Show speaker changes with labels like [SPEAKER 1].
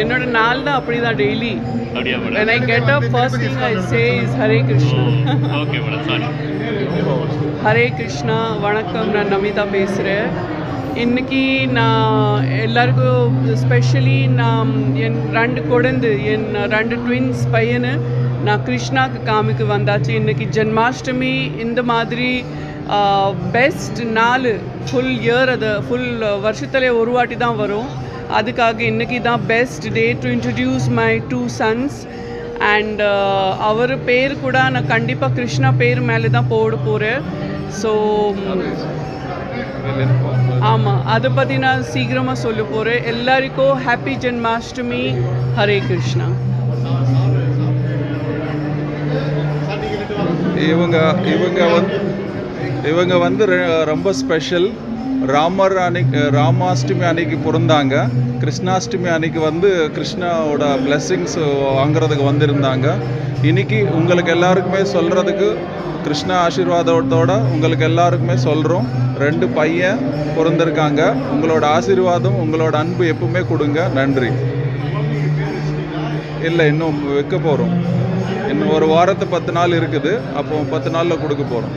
[SPEAKER 1] என்னோட நாள் தான் அப்படி தான் டெய்லி
[SPEAKER 2] அப்படியா madam
[SPEAKER 1] i get up first thing i say is hare krishna.
[SPEAKER 2] Okay madam sorry
[SPEAKER 1] Hare Krishna வணக்கம் நான் நமிதா பேசுகிறேன் இன்னைக்கு நான் எல்லாருக்கும் ஸ்பெஷலி நான் என் ரெண்டு குழந்தை என் ரெண்டு ட்வின்ஸ் பையனு நான் கிருஷ்ணாக்கு காமிக்கு வந்தாச்சு. இன்னைக்கு ஜென்மாஷ்டமி இந்த மாதிரி பெஸ்ட் நாள் ஃபுல் இயர் அது ஃபுல் வருஷத்துல ஒரு வாட்டி தான் வரும். அதுக்காக இன்னைக்கு தான் best day to introduce my two sons and அவர் பேர் கூட நான் கண்டிப்பாக கிருஷ்ணா பேர் மேலே தான் போட போகிறேன் ஸோ ஆமாம் அதை பற்றி நான் சீக்கிரமாக சொல்ல போகிறேன் எல்லாருக்கும் ஹாப்பி ஜென்மாஷ்டமி. ஹரே கிருஷ்ணா.
[SPEAKER 3] இவங்க இவங்க வந்து இவங்க வந்து ரொம்ப ஸ்பெஷல் ராமர் அன்னைக்கு ராமாஷ்டமி அன்னைக்கு பிறந்தாங்க. கிருஷ்ணாஷ்டமி அன்னைக்கு வந்து கிருஷ்ணாவோட பிளெஸ்ஸிங்ஸ் வாங்குறதுக்கு வந்திருந்தாங்க. இன்னைக்கு உங்களுக்கு எல்லாருக்குமே சொல்கிறதுக்கு கிருஷ்ணா ஆசீர்வாதத்தோட உங்களுக்கு எல்லாருக்குமே சொல்கிறோம் ரெண்டு பையன் பிறந்திருக்காங்க. உங்களோட ஆசீர்வாதம் உங்களோட அன்பு எப்பவுமே கொடுங்க. நன்றி. இல்லை இன்னும் வைக்க போகிறோம் இன்னும் ஒரு வாரத்து பத்து நாள் இருக்குது. அப்போ பத்து நாளில் கொடுக்க போகிறோம்